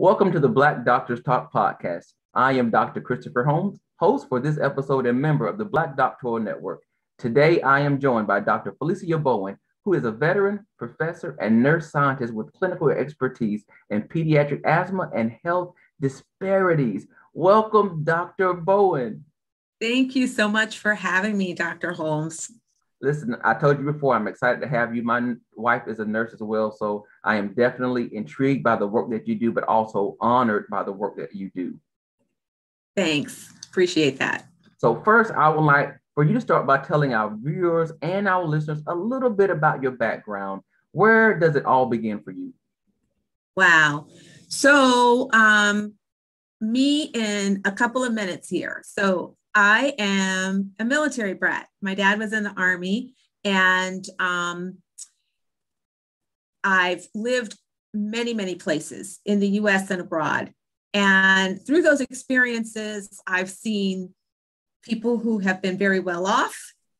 Welcome to the Black Doctors Talk podcast. I am Dr. Christopher Holmes, host for this episode and member of the Black Doctoral Network. Today, I am joined by Dr. Felesia Bowen, who is a veteran, professor, and nurse scientist with clinical expertise in pediatric asthma and health disparities. Welcome, Dr. Bowen. Thank you so much for having me, Dr. Holmes. Listen, I told you before, I'm excited to have you. My wife is a nurse as well, so I am definitely intrigued by the work that you do, but also honored by the work that you do. Thanks. Appreciate that. So, first, I would like for you to start by telling our viewers and our listeners a little bit about your background. Where does it all begin for you? Wow. So, um, me in a couple of minutes here. So, I am a military brat. My dad was in the army, and um, I've lived many, many places in the US and abroad. And through those experiences, I've seen people who have been very well off.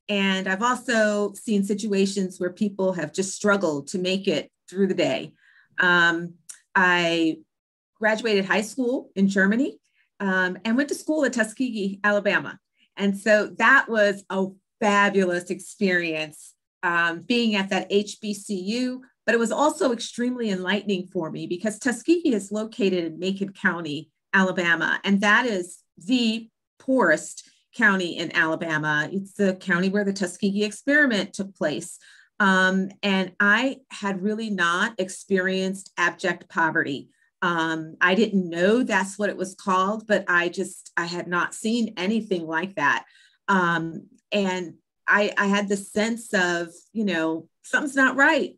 And I've also seen situations where people have just struggled to make it through the day. Um, I graduated high school in Germany um, and went to school at Tuskegee, Alabama. And so that was a fabulous experience um, being at that HBCU, but it was also extremely enlightening for me because Tuskegee is located in Macon County, Alabama, and that is the poorest county in Alabama. It's the county where the Tuskegee experiment took place. Um, and I had really not experienced abject poverty. Um, I didn't know that's what it was called, but I just, I had not seen anything like that. Um, and I, I had the sense of, you know, something's not right.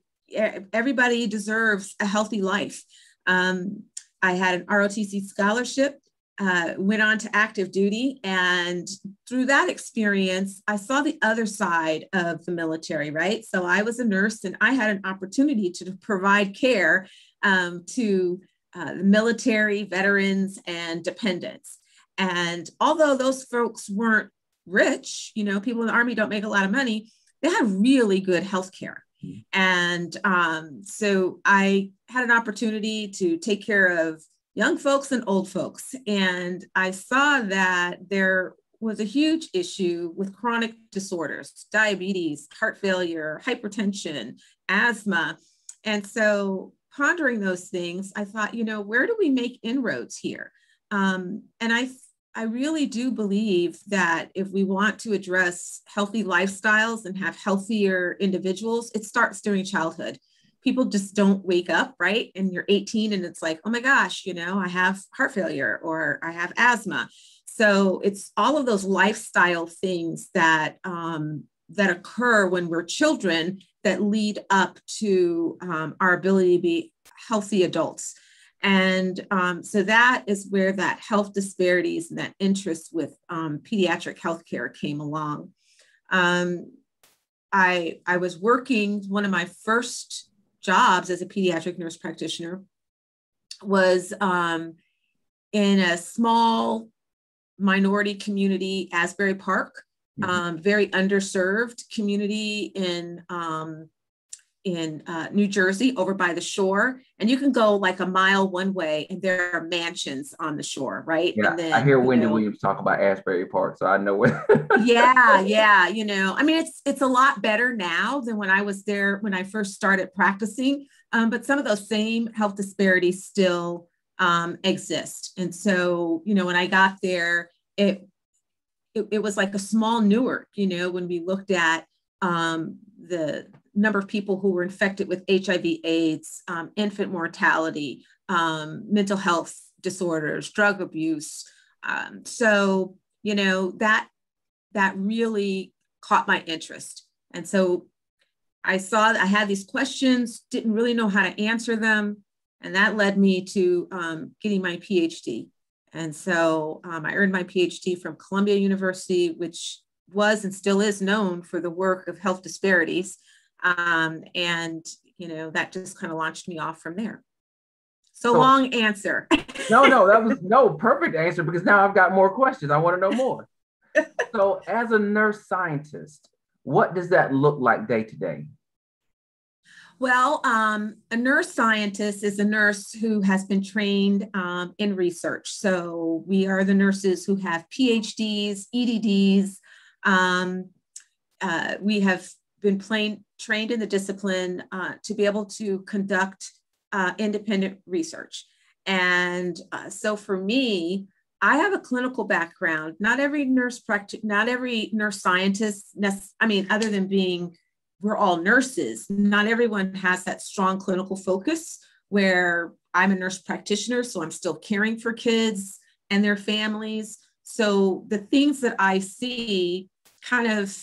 Everybody deserves a healthy life. Um, I had an ROTC scholarship uh, went on to active duty. And through that experience, I saw the other side of the military, right? So I was a nurse and I had an opportunity to provide care um, to uh, the military, veterans, and dependents. And although those folks weren't rich, you know, people in the Army don't make a lot of money, they had really good health care. Mm-hmm. And um, so I had an opportunity to take care of young folks and old folks. And I saw that there was a huge issue with chronic disorders, diabetes, heart failure, hypertension, asthma. And so, pondering those things, I thought, you know, where do we make inroads here? Um, and I, I really do believe that if we want to address healthy lifestyles and have healthier individuals, it starts during childhood people just don't wake up, right? And you're 18 and it's like, oh my gosh, you know, I have heart failure or I have asthma. So it's all of those lifestyle things that um, that occur when we're children that lead up to um, our ability to be healthy adults. And um, so that is where that health disparities and that interest with um, pediatric healthcare came along. Um, I, I was working, one of my first jobs as a pediatric nurse practitioner was um, in a small minority community, Asbury Park. Um, very underserved community in um, in uh, New Jersey over by the shore. And you can go like a mile one way and there are mansions on the shore, right? Yeah, then, I hear Wendy know, Williams talk about Asbury Park, so I know what. yeah, yeah. You know, I mean, it's it's a lot better now than when I was there when I first started practicing. Um, but some of those same health disparities still um, exist. And so, you know, when I got there, it, it, it was like a small Newark, you know, when we looked at um, the number of people who were infected with HIV, AIDS, um, infant mortality, um, mental health disorders, drug abuse. Um, so, you know, that that really caught my interest. And so I saw that I had these questions, didn't really know how to answer them. And that led me to um, getting my PhD. And so um, I earned my PhD from Columbia University, which was and still is known for the work of health disparities. Um, and, you know, that just kind of launched me off from there. So, so long answer. no, no, that was no perfect answer because now I've got more questions. I want to know more. so, as a nurse scientist, what does that look like day to day? Well, um, a nurse scientist is a nurse who has been trained um, in research. So we are the nurses who have PhDs, EDDs. Um, uh, we have been plain, trained in the discipline uh, to be able to conduct uh, independent research. And uh, so for me, I have a clinical background. Not every nurse practice, not every nurse scientist. I mean, other than being, we're all nurses. Not everyone has that strong clinical focus. Where I'm a nurse practitioner, so I'm still caring for kids and their families. So the things that I see, kind of,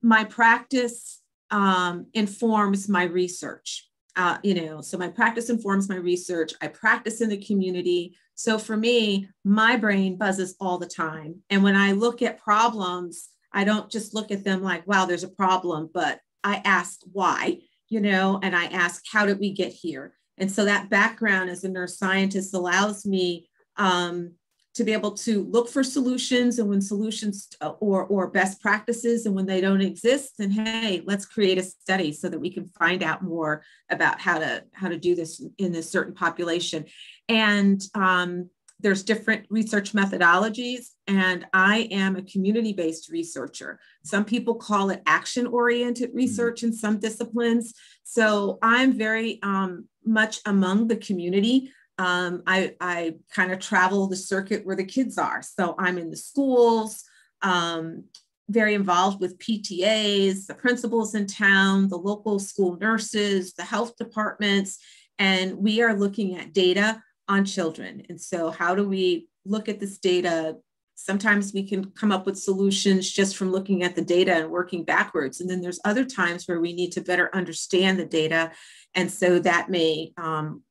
my practice um, informs my research. Uh, you know, so my practice informs my research. I practice in the community. So for me, my brain buzzes all the time. And when I look at problems, I don't just look at them like, wow, there's a problem, but I ask why, you know, and I ask, how did we get here? And so that background as a nurse scientist allows me um, to be able to look for solutions and when solutions uh, or, or best practices and when they don't exist then hey let's create a study so that we can find out more about how to how to do this in this certain population and um, there's different research methodologies and i am a community-based researcher some people call it action-oriented mm-hmm. research in some disciplines so i'm very um, much among the community um, I, I kind of travel the circuit where the kids are. So I'm in the schools, um, very involved with PTAs, the principals in town, the local school nurses, the health departments, and we are looking at data on children. And so, how do we look at this data? Sometimes we can come up with solutions just from looking at the data and working backwards. And then there's other times where we need to better understand the data. And so that may um,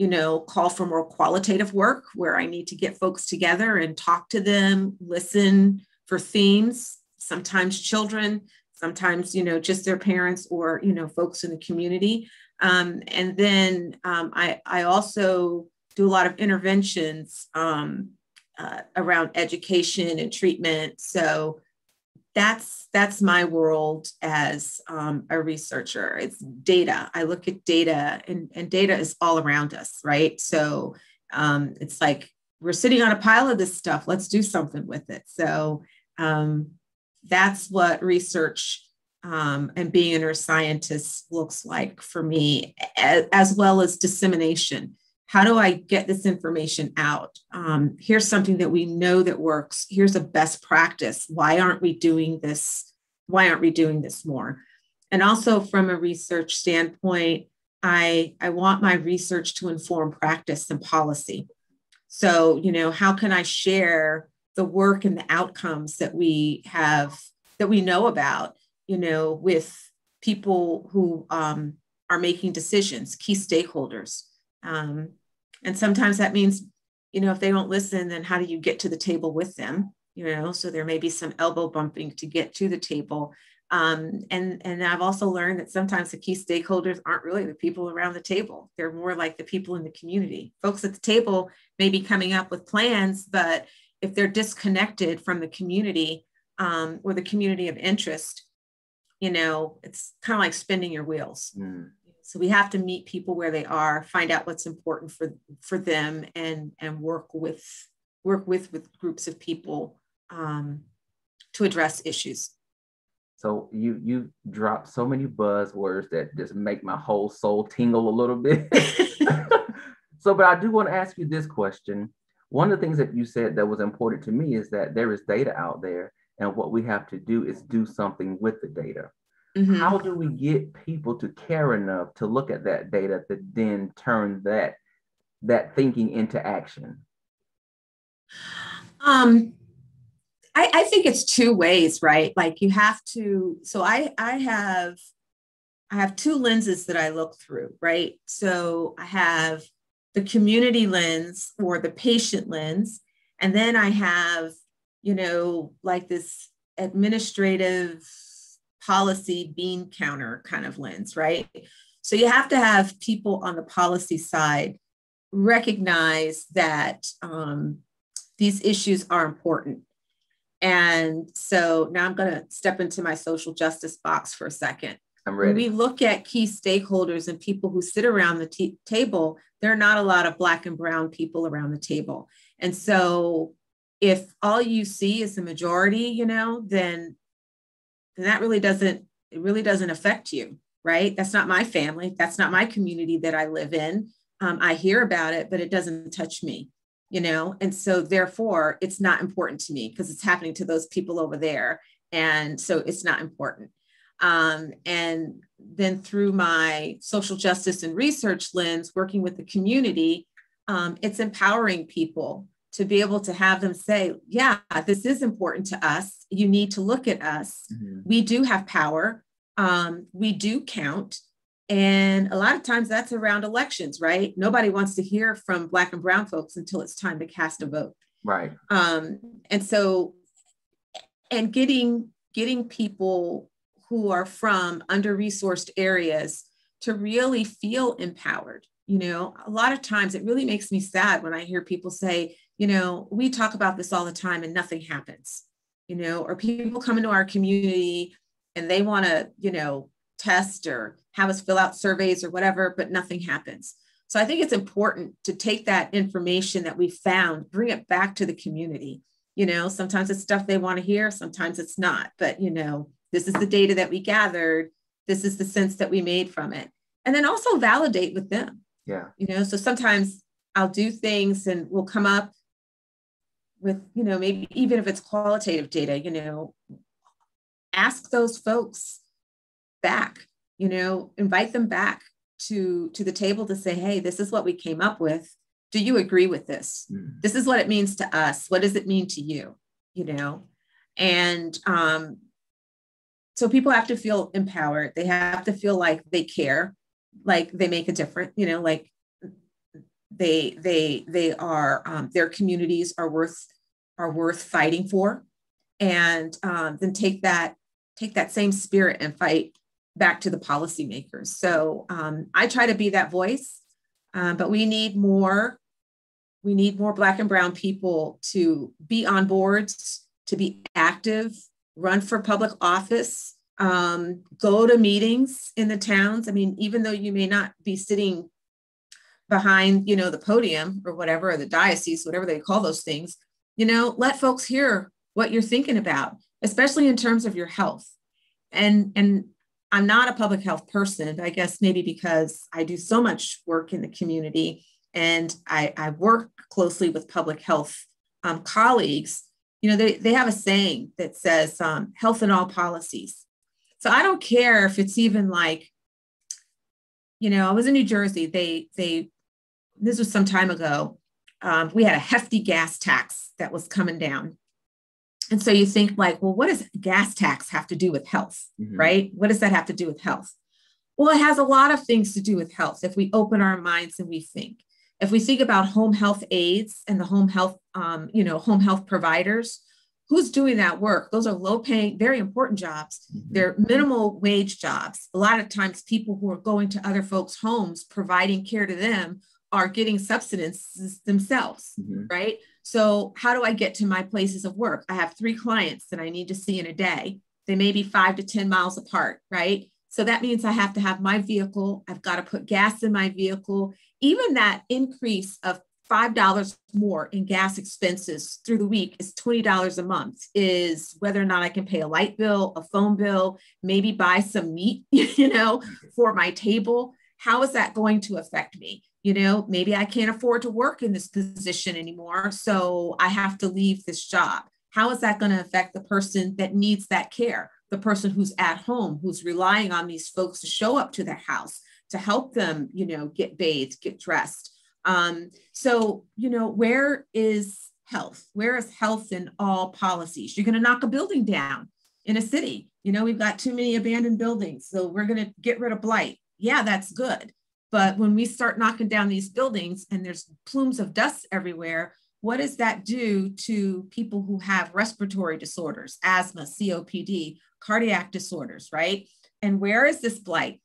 you know, call for more qualitative work where I need to get folks together and talk to them, listen for themes, sometimes children, sometimes, you know, just their parents or, you know, folks in the community. Um, and then um, I, I also do a lot of interventions um, uh, around education and treatment. So that's that's my world as um, a researcher. It's data. I look at data and, and data is all around us right? So um, it's like we're sitting on a pile of this stuff. Let's do something with it. So um, that's what research um, and being a nurse scientist looks like for me as, as well as dissemination how do I get this information out? Um, here's something that we know that works. Here's a best practice. Why aren't we doing this? Why aren't we doing this more? And also from a research standpoint, I, I want my research to inform practice and policy. So, you know, how can I share the work and the outcomes that we have, that we know about, you know, with people who um, are making decisions, key stakeholders. Um, and sometimes that means, you know, if they don't listen, then how do you get to the table with them? You know, so there may be some elbow bumping to get to the table. Um, and and I've also learned that sometimes the key stakeholders aren't really the people around the table. They're more like the people in the community. Folks at the table may be coming up with plans, but if they're disconnected from the community um, or the community of interest, you know, it's kind of like spinning your wheels. Mm. So we have to meet people where they are, find out what's important for for them, and and work with work with with groups of people um, to address issues. So you you drop so many buzzwords that just make my whole soul tingle a little bit. so, but I do want to ask you this question. One of the things that you said that was important to me is that there is data out there, and what we have to do is do something with the data. Mm-hmm. How do we get people to care enough to look at that data to then turn that that thinking into action? Um, I, I think it's two ways, right? Like you have to. So I I have I have two lenses that I look through, right? So I have the community lens or the patient lens, and then I have you know like this administrative policy bean counter kind of lens, right? So you have to have people on the policy side recognize that um, these issues are important. And so now I'm going to step into my social justice box for a second. I'm ready. When we look at key stakeholders and people who sit around the t- table, there are not a lot of Black and Brown people around the table. And so if all you see is the majority, you know, then, then that really doesn't, it really doesn't affect you, right? That's not my family. That's not my community that I live in. Um, I hear about it, but it doesn't touch me, you know? And so therefore it's not important to me because it's happening to those people over there. And so it's not important. Um, and then through my social justice and research lens, working with the community, um, it's empowering people to be able to have them say, yeah, this is important to us. You need to look at us. Mm-hmm. We do have power. Um, we do count. And a lot of times that's around elections, right? Nobody wants to hear from Black and Brown folks until it's time to cast a vote. Right. Um, and so, and getting getting people who are from under resourced areas to really feel empowered. You know, a lot of times it really makes me sad when I hear people say, you know, we talk about this all the time and nothing happens, you know, or people come into our community and they want to, you know, test or have us fill out surveys or whatever, but nothing happens. So I think it's important to take that information that we found, bring it back to the community. You know, sometimes it's stuff they want to hear, sometimes it's not, but you know, this is the data that we gathered, this is the sense that we made from it. And then also validate with them. Yeah. You know, so sometimes I'll do things and we'll come up with, you know, maybe even if it's qualitative data, you know, ask those folks back, you know, invite them back to to the table to say, hey, this is what we came up with. Do you agree with this? Mm. This is what it means to us. What does it mean to you? You know, and um, so people have to feel empowered. They have to feel like they care, like they make a difference. You know, like they they they are um, their communities are worth are worth fighting for. And um, then take that take that same spirit and fight back to the policymakers. So um, i try to be that voice um, but we need more we need more black and brown people to be on boards to be active run for public office um, go to meetings in the towns. I mean even though you may not be sitting behind you know the podium or whatever or the diocese whatever they call those things you know let folks hear what you're thinking about especially in terms of your health. And and i'm not a public health person i guess maybe because i do so much work in the community and i, I work closely with public health um, colleagues you know they, they have a saying that says um, health in all policies. So i don't care if it's even like you know i was in new jersey. They they this was some time ago, um, we had a hefty gas tax that was coming down. And so you think like, well, what does gas tax have to do with health, mm-hmm. right? What does that have to do with health? Well, it has a lot of things to do with health if we open our minds and we think. If we think about home health aides and the home health, um, you know, home health providers, who's doing that work? Those are low paying, very important jobs. Mm-hmm. They're minimal wage jobs. A lot of times, people who are going to other folks' homes, providing care to them, are getting substances themselves, mm-hmm. right? So, how do I get to my places of work? I have three clients that I need to see in a day. They may be five to 10 miles apart, right? So that means I have to have my vehicle. I've got to put gas in my vehicle. Even that increase of $5 more in gas expenses through the week is $20 a month, is whether or not I can pay a light bill, a phone bill, maybe buy some meat, you know, for my table. How is that going to affect me? You know maybe i can't afford to work in this position anymore so i have to leave this job. How is that going to affect the person that needs that care? The person who's at home who's relying on these folks to show up to their house to help them you know get bathed get dressed. Um, so you know where is health? Where is health in all policies? You're going to knock a building down in a city. You know we've got too many abandoned buildings so we're going to get rid of blight. Yeah that's good but when we start knocking down these buildings and there's plumes of dust everywhere, what does that do to people who have respiratory disorders, asthma, COPD, cardiac disorders, right? And where is this blight?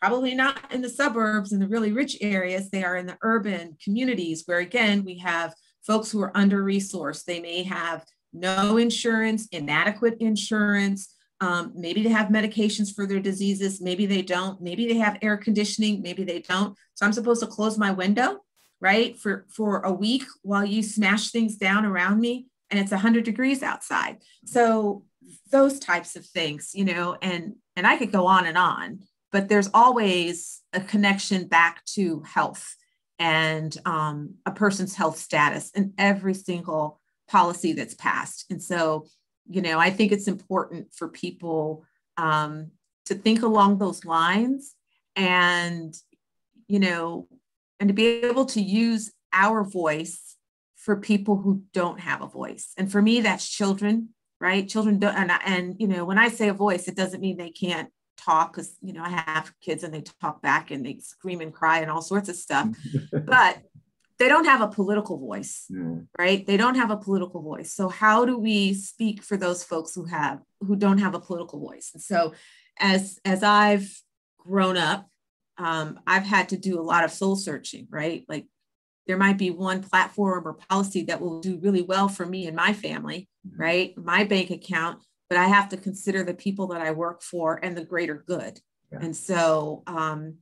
Probably not in the suburbs in the really rich areas. They are in the urban communities where, again, we have folks who are under resourced. They may have no insurance, inadequate insurance, Um, maybe they have medications for their diseases. Maybe they don't. Maybe they have air conditioning. Maybe they don't. So I'm supposed to close my window, right, for for a week while you smash things down around me, and it's 100 degrees outside. So those types of things, you know, and and I could go on and on, but there's always a connection back to health and um, a person's health status in every single policy that's passed. And so you know, I think it's important for people um, to think along those lines and, you know, and to be able to use our voice for people who don't have a voice. And for me, that's children, right? Children don't, and, and you know, when I say a voice, it doesn't mean they can't talk because, you know, I have kids and they talk back and they scream and cry and all sorts of stuff. but they don't have a political voice, mm. right? They don't have a political voice. So how do we speak for those folks who have who don't have a political voice? And so as as I've grown up, um, I've had to do a lot of soul searching, right? Like there might be one platform or policy that will do really well for me and my family, mm. right? My bank account, but I have to consider the people that I work for and the greater good. Yeah. And so um,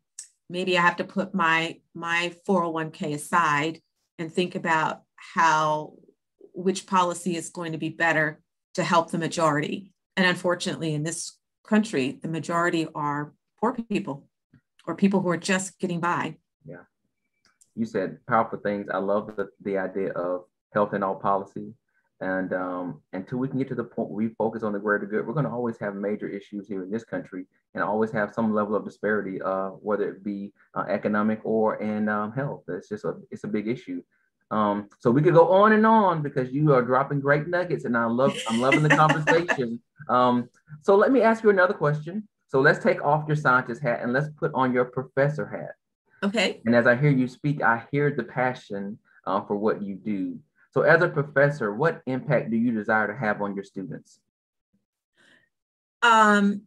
maybe I have to put my my 401k aside and think about how which policy is going to be better to help the majority. And unfortunately, in this country, the majority are poor people or people who are just getting by. Yeah. You said powerful things. I love the, the idea of health in all policy. And um, until we can get to the point where we focus on the greater good, we're going to always have major issues here in this country and always have some level of disparity, uh, whether it be uh, economic or in um, health. It's just a it's a big issue. Um, so we could go on and on because you are dropping great nuggets, and I love I'm loving the conversation. Um, so let me ask you another question. So let's take off your scientist hat and let's put on your professor hat. Okay. And as I hear you speak, I hear the passion uh, for what you do. So, as a professor, what impact do you desire to have on your students? Um,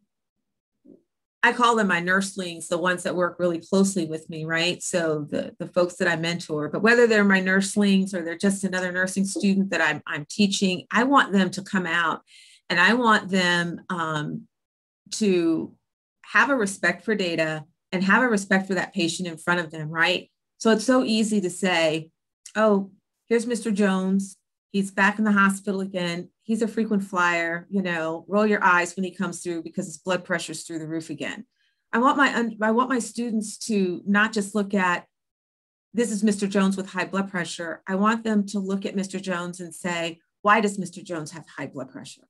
I call them my nurslings, the ones that work really closely with me, right? So the, the folks that I mentor, but whether they're my nurslings or they're just another nursing student that I'm, I'm teaching, I want them to come out and I want them um, to have a respect for data and have a respect for that patient in front of them, right? So it's so easy to say, oh, here's Mr. Jones. He's back in the hospital again he's a frequent flyer, you know, roll your eyes when he comes through because his blood pressure's through the roof again. I want my I want my students to not just look at this is Mr. Jones with high blood pressure. I want them to look at Mr. Jones and say, why does Mr. Jones have high blood pressure?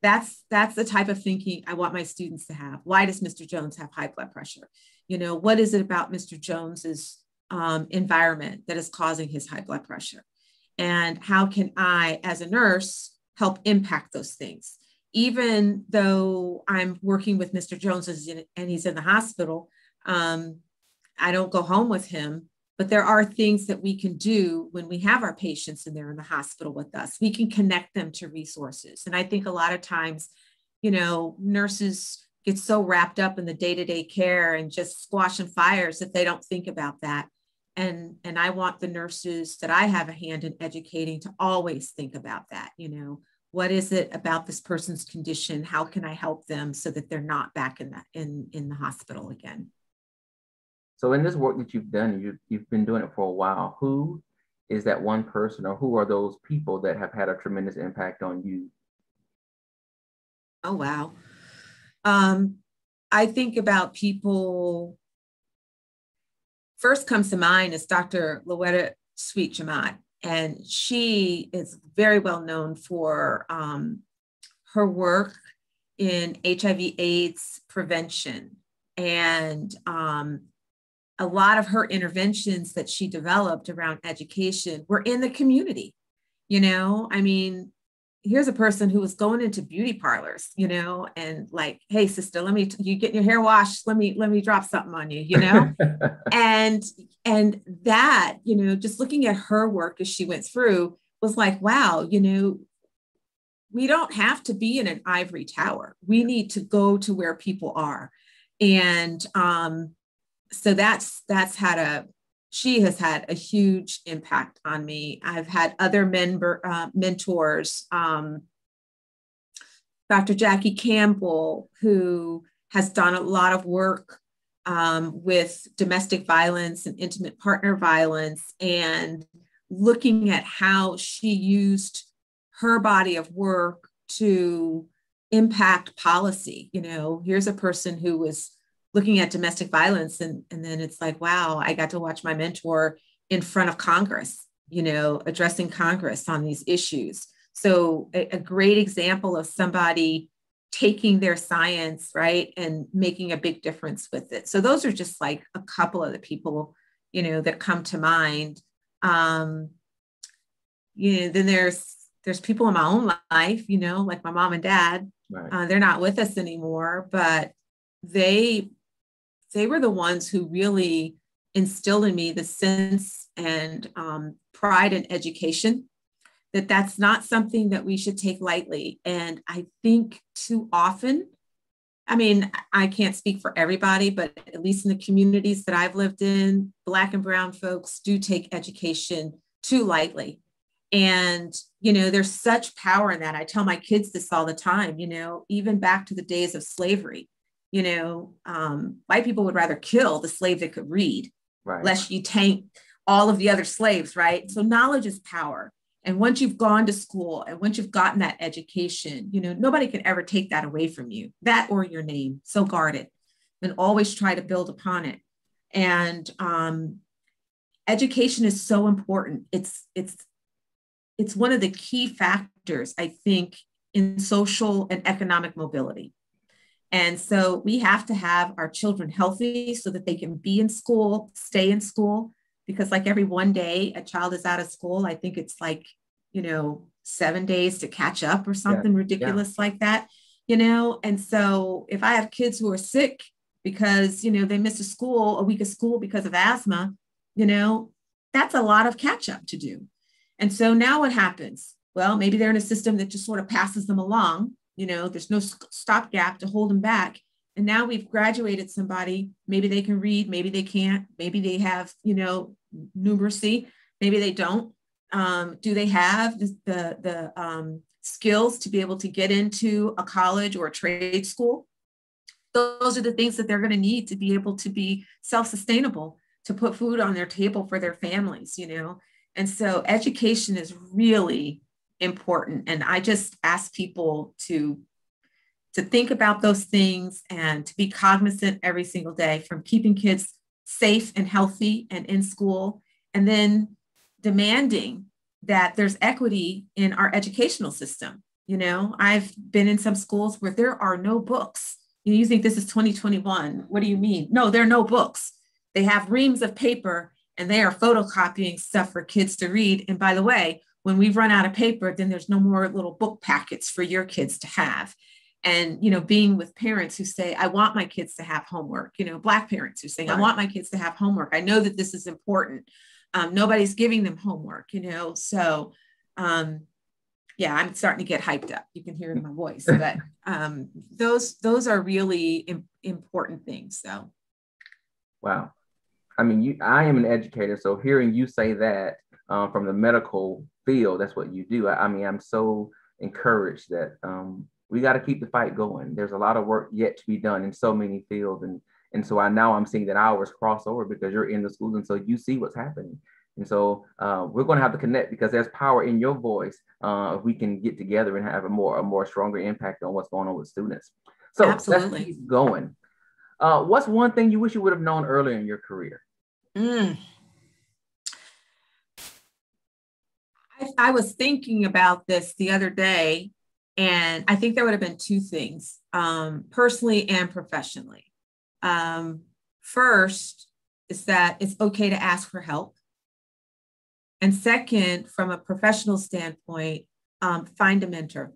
That's that's the type of thinking I want my students to have. Why does Mr. Jones have high blood pressure? You know, what is it about Mr. Jones's um, environment that is causing his high blood pressure? And how can I, as a nurse, help impact those things. Even though I'm working with Mr. Jones and he's in the hospital, um, I don't go home with him, but there are things that we can do when we have our patients and they're in the hospital with us. We can connect them to resources. And I think a lot of times, you know, nurses get so wrapped up in the day-to-day care and just squashing fires that they don't think about that and and i want the nurses that i have a hand in educating to always think about that you know what is it about this person's condition? How can i help them so that they're not back in the in in the hospital again? So in this work that you've done you, you've been doing it for a while who is that one person or who are those people that have had a tremendous impact on you? Oh wow. Um, i think about people first comes to mind is dr Loretta Sweet Jemmott and she is very well known for um, her work in HIV AIDS prevention. And um, a lot of her interventions that she developed around education were in the community. You know, I mean, here's a person who was going into beauty parlors, you know, and like, hey, sister, let me you get your hair washed. Let me let me drop something on you, you know, and and that, you know, just looking at her work as she went through was like, wow, you know, we don't have to be in an ivory tower. We need to go to where people are, and um, so that's that's had a she has had a huge impact on me. I've had other uh, mentors. Um, Dr. Jackie Campbell, who has done a lot of work um, with domestic violence and intimate partner violence, and looking at how she used her body of work to impact policy. You know, here's a person who was looking at domestic violence, and, and then it's like, wow, I got to watch my mentor in front of Congress, you know, addressing Congress on these issues. So, a, a great example of somebody taking their science, right, and making a big difference with it. So, those are just like a couple of the people, you know, that come to mind. Um, you know, then there's there's people in my own life, you know, like my mom and dad. Right. Uh, they're not with us anymore, but they they were the ones who really instilled in me the sense and um, pride in education that that's not something that we should take lightly. And i think too often i mean i can't speak for everybody but at least in the communities that i've lived in black and brown folks do take education too lightly. And you know there's such power in that. I tell my kids this all the time you know even back to the days of slavery you know um, white people would rather kill the slave that could read right. lest you taint all of the other slaves, right? So knowledge is power. And once you've gone to school and once you've gotten that education, you know, nobody can ever take that away from you, that or your name. So guard it and always try to build upon it. And um, education is so important. It's it's it's one of the key factors, I think, in social and economic mobility. And so we have to have our children healthy so that they can be in school, stay in school. Because, like every one day a child is out of school, I think it's like, you know, seven days to catch up or something yeah. ridiculous yeah. like that, you know. And so if I have kids who are sick because, you know, they missed a school, a week of school because of asthma, you know, that's a lot of catch up to do. And so now what happens? Well, maybe they're in a system that just sort of passes them along you know there's no stopgap to hold them back. And now we've graduated somebody. Maybe they can read maybe they can't. Maybe they have you know numeracy maybe they don't. Um, do they have the the um, skills to be able to get into a college or a trade school? Those are the things that they're going to need to be able to be self-sustainable to put food on their table for their families you know? And so education is really important. And I just ask people to to think about those things and to be cognizant every single day from keeping kids safe and healthy and in school and then demanding that there's equity in our educational system. You know i've been in some schools where there are no books. You, think this is 2021 what do you mean? No there are no books. They have reams of paper and they are photocopying stuff for kids to read. And by the way when we've run out of paper then there's no more little book packets for your kids to have. And you know being with parents who say i want my kids to have homework you know black parents who say right. i want my kids to have homework. I know that this is important. Um, nobody's giving them homework you know? So um, yeah i'm starting to get hyped up. You can hear it in my voice but um, those those are really Im- important things so wow. I mean you i am an educator so hearing you say that um, from the medical field, that's what you do. I, I mean, I'm so encouraged that um, we got to keep the fight going. There's a lot of work yet to be done in so many fields, and and so I now I'm seeing that ours cross over because you're in the schools, and so you see what's happening. And so uh, we're going to have to connect because there's power in your voice. Uh, if we can get together and have a more a more stronger impact on what's going on with students. So Absolutely. let's keep going. Uh, what's one thing you wish you would have known earlier in your career? Mm. I was thinking about this the other day, and I think there would have been two things, um, personally and professionally. Um, first is that it's okay to ask for help. And second, from a professional standpoint, um, find a mentor.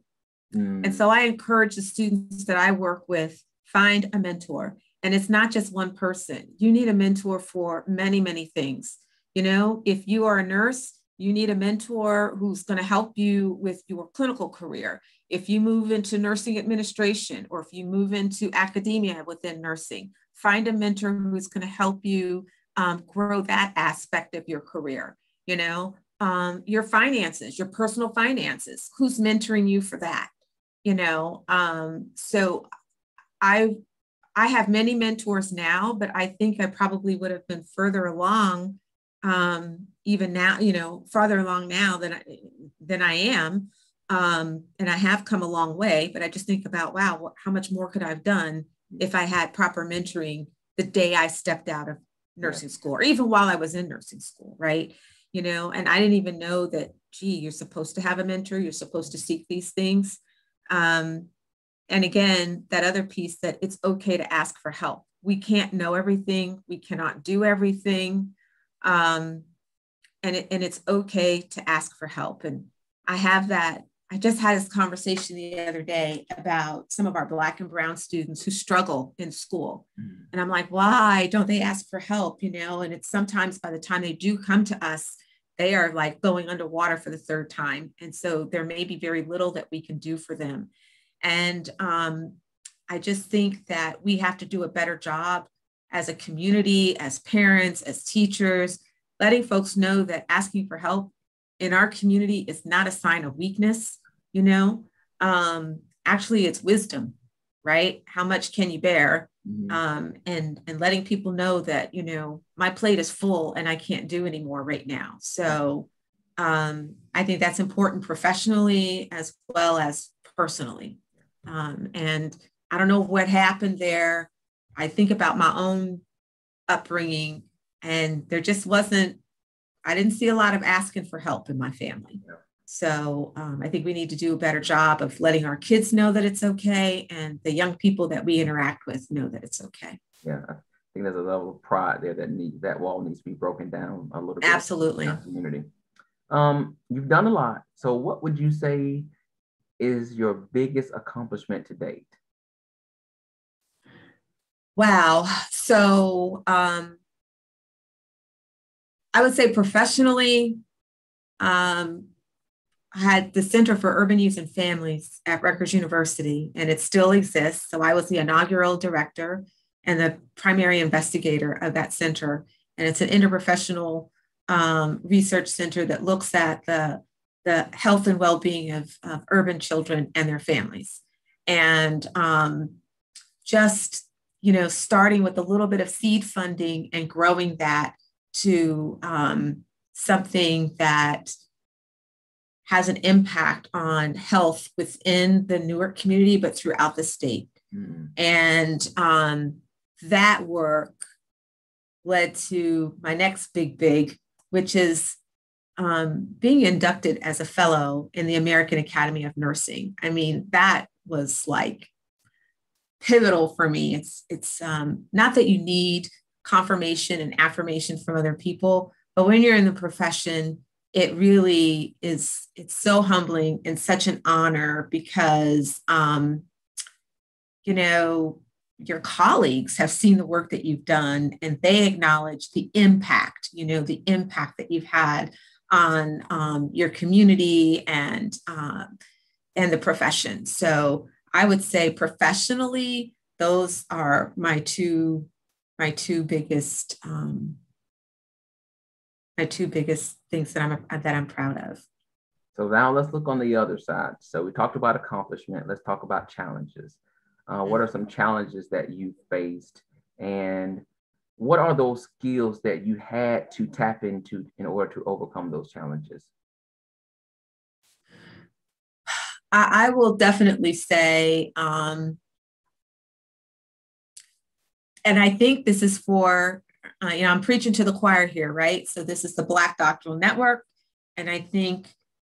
Mm. And so I encourage the students that I work with find a mentor. And it's not just one person. You need a mentor for many, many things. You know, if you are a nurse, you need a mentor who's going to help you with your clinical career. If you move into nursing administration or if you move into academia within nursing, find a mentor who's going to help you um, grow that aspect of your career. You know, um, your finances, your personal finances, who's mentoring you for that? you know. Um, so I I have many mentors now, but I think I probably would have been further along um, even now, you know, farther along now than I, than I am. Um, and I have come a long way, but I just think about, wow, what, how much more could I have done if I had proper mentoring the day I stepped out of nursing school or even while I was in nursing school, right? You know, and I didn't even know that, gee, you're supposed to have a mentor, you're supposed to seek these things. Um, and again, that other piece that it's okay to ask for help. We can't know everything, we cannot do everything. Um, and, it, and it's okay to ask for help. And I have that. I just had this conversation the other day about some of our Black and Brown students who struggle in school. Mm. And I'm like, why don't they ask for help? You know, and it's sometimes by the time they do come to us, they are like going underwater for the third time. And so there may be very little that we can do for them. And um, I just think that we have to do a better job as a community, as parents, as teachers, letting folks know that asking for help in our community is not a sign of weakness, you know. Um, actually, it's wisdom, right? How much can you bear? Mm-hmm. Um, and and letting people know that you know my plate is full and I can't do anymore right now. So um, I think that's important professionally as well as personally. Um, and I don't know what happened there. I think about my own upbringing, and there just wasn't, I didn't see a lot of asking for help in my family. So um, I think we need to do a better job of letting our kids know that it's okay and the young people that we interact with know that it's okay. Yeah, I think there's a level of pride there that need that wall needs to be broken down a little bit. Absolutely. community. Um, you've done a lot. So what would you say is your biggest accomplishment to date? Wow. So um, I would say professionally, um, I had the Center for Urban Youth and Families at Rutgers University, and it still exists. So I was the inaugural director and the primary investigator of that center. And it's an interprofessional um, research center that looks at the, the health and well being of, of, urban children and their families. And um, just you know, starting with a little bit of seed funding and growing that to um, something that has an impact on health within the Newark community, but throughout the state. Mm-hmm. And um, that work led to my next big, big, which is um, being inducted as a fellow in the American Academy of Nursing. I mean, that was like pivotal for me. It's it's um, not that you need confirmation and affirmation from other people, but when you're in the profession, it really is. It's so humbling and such an honor because um, you know your colleagues have seen the work that you've done and they acknowledge the impact. You know the impact that you've had on um, your community and uh, and the profession. So I would say professionally, those are my two my two biggest um, my two biggest things that I'm that I'm proud of. So now let's look on the other side. So we talked about accomplishment. Let's talk about challenges. Uh, what are some challenges that you faced, and what are those skills that you had to tap into in order to overcome those challenges? I, I will definitely say, um, and I think this is for, uh, you know, I'm preaching to the choir here, right? So this is the Black Doctoral Network. And I think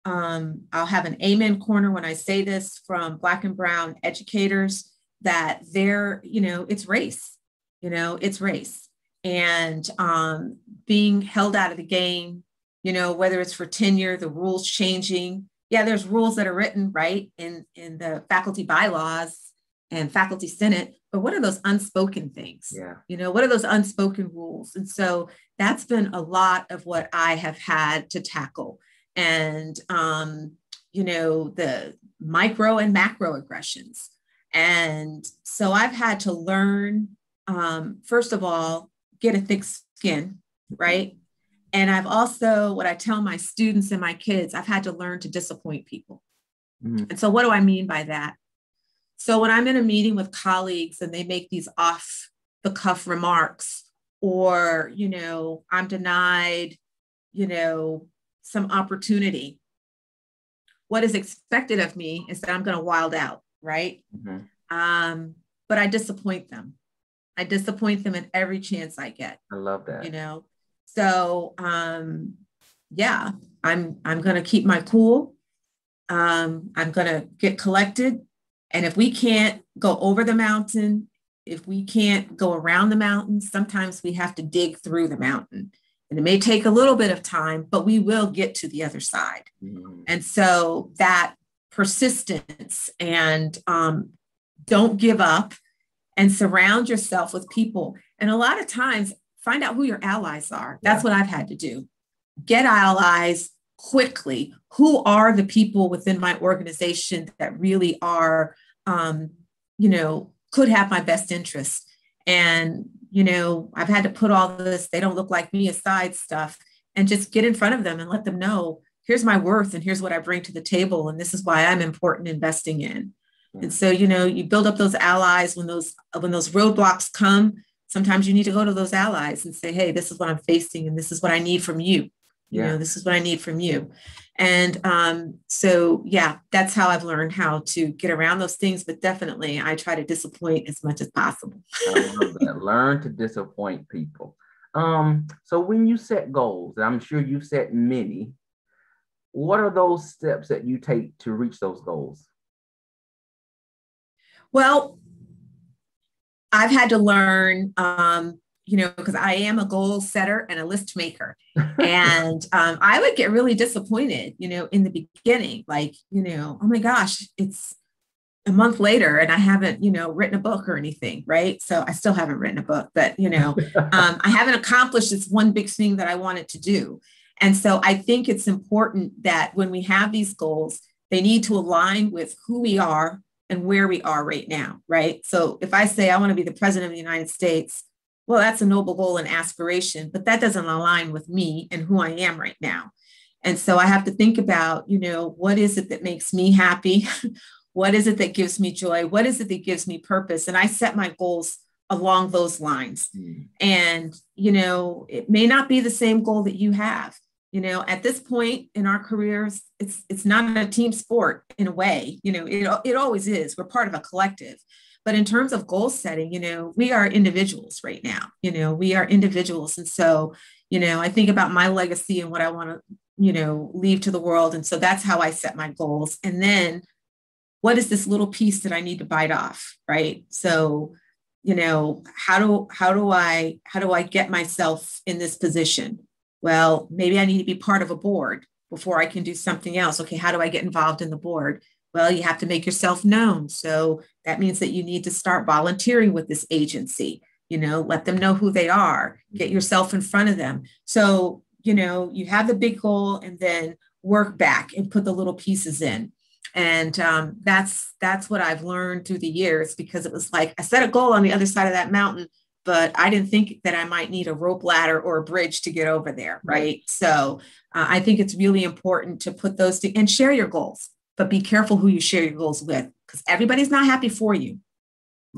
um, I'll have an amen corner when I say this from Black and Brown educators that they're, you know, it's race, you know, it's race. And um, being held out of the game, you know, whether it's for tenure, the rules changing, yeah, there's rules that are written right in in the faculty bylaws and faculty senate, but what are those unspoken things? Yeah. You know, what are those unspoken rules? And so that's been a lot of what I have had to tackle. And um, you know, the micro and macro aggressions. And so I've had to learn, um, first of all, get a thick skin, right? And I've also, what I tell my students and my kids, I've had to learn to disappoint people. Mm-hmm. And so, what do I mean by that? So, when I'm in a meeting with colleagues and they make these off the cuff remarks, or, you know, I'm denied, you know, some opportunity, what is expected of me is that I'm going to wild out, right? Mm-hmm. Um, but I disappoint them. I disappoint them in every chance I get. I love that. You know, so um, yeah, I'm I'm going to keep my cool. Um, I'm going to get collected, and if we can't go over the mountain, if we can't go around the mountain, sometimes we have to dig through the mountain. And it may take a little bit of time, but we will get to the other side. Mm-hmm. And so that persistence and um, don't give up and surround yourself with people. And a lot of times, find out who your allies are. That's yeah. what I've had to do. Get allies quickly. Who are the people within my organization that really are, um, you know, could have my best interest? And, you know, I've had to put all this, they don't look like me aside stuff, and just get in front of them and let them know here's my worth and here's what I bring to the table. And this is why I'm important investing in. And so, you know, you build up those allies when those when those roadblocks come. Sometimes you need to go to those allies and say, "Hey, this is what I'm facing, and this is what I need from you. You yeah. know, this is what I need from you." And um, so, yeah, that's how I've learned how to get around those things. But definitely, I try to disappoint as much as possible. Learn to disappoint people. Um, so when you set goals, and I'm sure you've set many, what are those steps that you take to reach those goals? Well, I've had to learn, um, you know, because I am a goal setter and a list maker. and um, I would get really disappointed, you know, in the beginning, like, you know, oh my gosh, it's a month later and I haven't, you know, written a book or anything, right? So I still haven't written a book, but, you know, um, I haven't accomplished this one big thing that I wanted to do. And so I think it's important that when we have these goals, they need to align with who we are, and where we are right now, right? So if I say I want to be the president of the United States, well, that's a noble goal and aspiration, but that doesn't align with me and who I am right now. And so I have to think about, you know, what is it that makes me happy? what is it that gives me joy? What is it that gives me purpose? And I set my goals along those lines. Mm. And, you know, it may not be the same goal that you have, you know at this point in our careers it's it's not a team sport in a way you know it, it always is we're part of a collective but in terms of goal setting you know we are individuals right now you know we are individuals. And so you know i think about my legacy and what i want to you know leave to the world. And so that's how i set my goals. And then what is this little piece that i need to bite off right? So you know how do how do i how do i get myself in this position? Well, maybe I need to be part of a board before I can do something else. Okay, how do I get involved in the board? Well, you have to make yourself known. So that means that you need to start volunteering with this agency. You know, let them know who they are, get yourself in front of them. So, you know, you have the big goal and then work back and put the little pieces in. And um, that's that's what I've learned through the years because it was like I set a goal on the other side of that mountain but I didn't think that I might need a rope ladder or a bridge to get over there. Right. So uh, I think it's really important to put those to, and share your goals, but be careful who you share your goals with because everybody's not happy for you.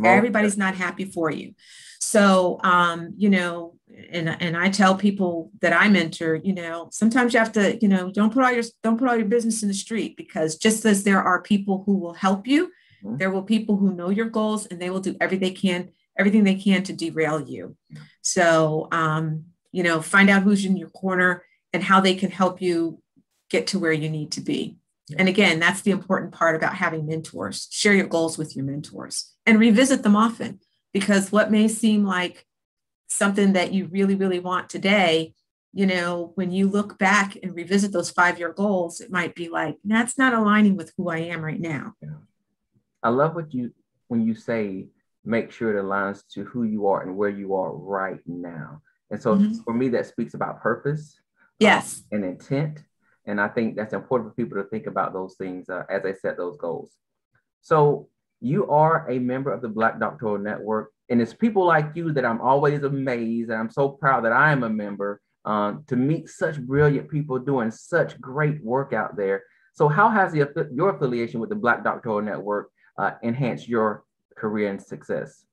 Everybody's not happy for you. So, um, you know, and, and I tell people that I mentor, you know, sometimes you have to, you know, don't put all your, don't put all your business in the street because just as there are people who will help you, mm-hmm. there will people who know your goals and they will do everything they can everything they can to derail you. So, um, you know, find out who's in your corner and how they can help you get to where you need to be. And again, that's the important part about having mentors. Share your goals with your mentors and revisit them often because what may seem like something that you really, really want today, you know, when you look back and revisit those five year goals, it might be like, that's not aligning with who I am right now. Yeah. I love what you, when you say make sure it aligns to who you are and where you are right now. And so mm-hmm. for me, that speaks about purpose. Um, yes. Um, and intent. And I think that's important for people to think about those things uh, as they set those goals. So you are a member of the Black Doctoral Network. And it's people like you that I'm always amazed. And I'm so proud that I am a member um, to meet such brilliant people doing such great work out there. So, how has the, your affiliation with the Black Doctoral Network uh, enhanced your career and success?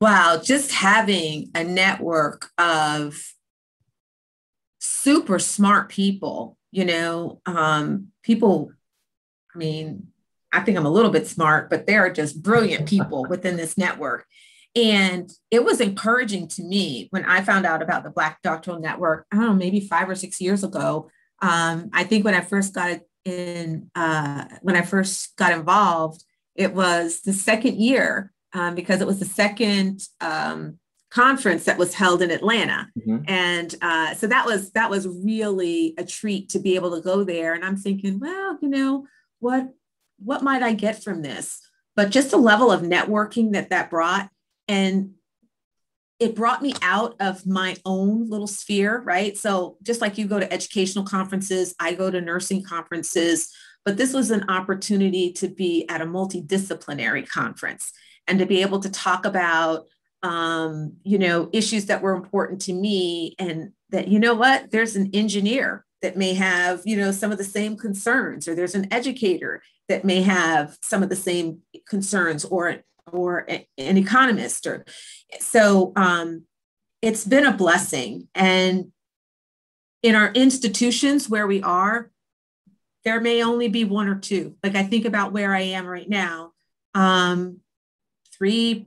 Wow, just having a network of super smart people, you know, um, people, I mean, I think I'm a little bit smart, but they are just brilliant people within this network. And it was encouraging to me when I found out about the Black Doctoral Network, I don't know, maybe five or six years ago. Um, I think when I first got in, uh, when I first got involved, it was the second year um, because it was the second um, conference that was held in Atlanta, mm-hmm. and uh, so that was that was really a treat to be able to go there. And I'm thinking, well, you know, what what might I get from this? But just the level of networking that that brought, and it brought me out of my own little sphere, right? So just like you go to educational conferences, I go to nursing conferences, but this was an opportunity to be at a multidisciplinary conference and to be able to talk about um, you know issues that were important to me and that you know what there's an engineer that may have you know some of the same concerns or there's an educator that may have some of the same concerns or or an economist or so um, it's been a blessing. And in our institutions where we are there may only be one or two. Like i think about where i am right now um, three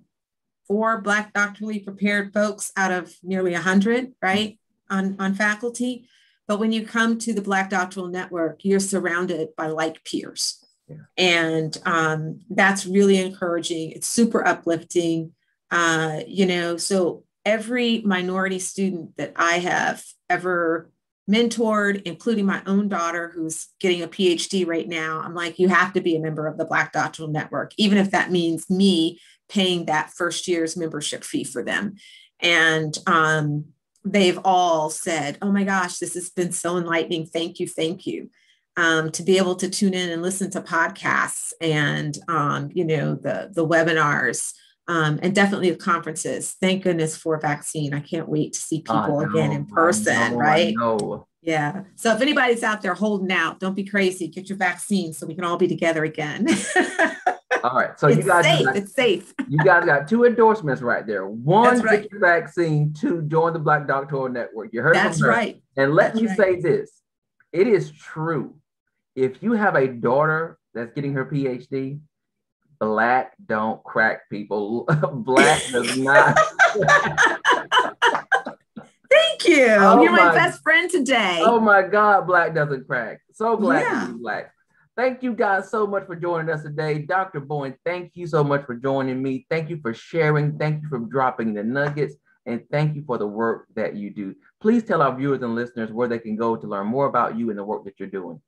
four black doctorally prepared folks out of nearly 100 right on, on faculty. But when you come to the black doctoral network you're surrounded by like peers. Yeah. and um, that's really encouraging. It's super uplifting. Uh, you know so every minority student that i have ever mentored including my own daughter who's getting a phd right now i'm like you have to be a member of the black doctoral network even if that means me paying that first year's membership fee for them. And um, they've all said, Oh my gosh, this has been so enlightening. Thank you. Thank you. Um, to be able to tune in and listen to podcasts and, um, you know, the, the webinars. Um, and definitely the conferences. Thank goodness for vaccine. I can't wait to see people again in person, right? Yeah. So if anybody's out there holding out, don't be crazy. Get your vaccine so we can all be together again. All right. So it's you guys safe. Got, it's safe. you guys got two endorsements right there. One, right. get your vaccine. Two, join the Black Doctoral Network. You heard That's right. And let That's me right. say this. It is true. If you have a daughter that's getting her PhD, black don't crack people. black does not. Thank you. Oh You're my, my, best friend today. Oh my God, black doesn't crack. So glad yeah. black. Thank you guys so much for joining us today. Dr. Bowen, thank you so much for joining me. Thank you for sharing. Thank you for dropping the nuggets. And thank you for the work that you do. Please tell our viewers and listeners where they can go to learn more about you and the work that you're doing.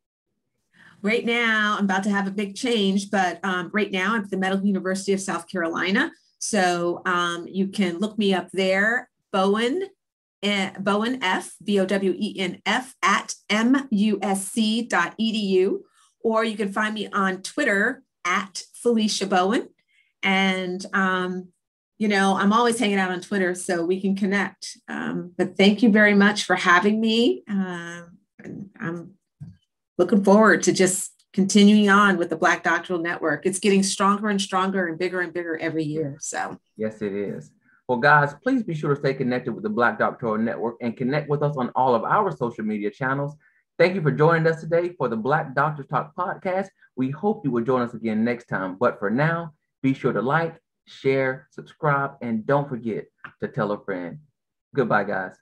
Right now, I'm about to have a big change, but um, right now I'm at the Medical University of South Carolina. So um, you can look me up there, Bowen, uh, Bowen F, B O W E N F at musc.edu or you can find me on Twitter at Felesia Bowen. And, um, you know, I'm always hanging out on Twitter so we can connect. Um, but thank you very much for having me. Uh, I'm looking forward to just continuing on with the Black Doctoral Network. It's getting stronger and stronger and bigger and bigger every year. So, yes, it is. Well, guys, please be sure to stay connected with the Black Doctoral Network and connect with us on all of our social media channels. Thank you for joining us today for the Black Doctors Talk podcast. We hope you will join us again next time. But for now, be sure to like, share, subscribe, and don't forget to tell a friend. Goodbye, guys.